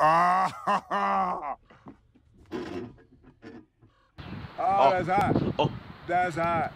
Ah! oh, Oh. that's hot. Oh. That's hot.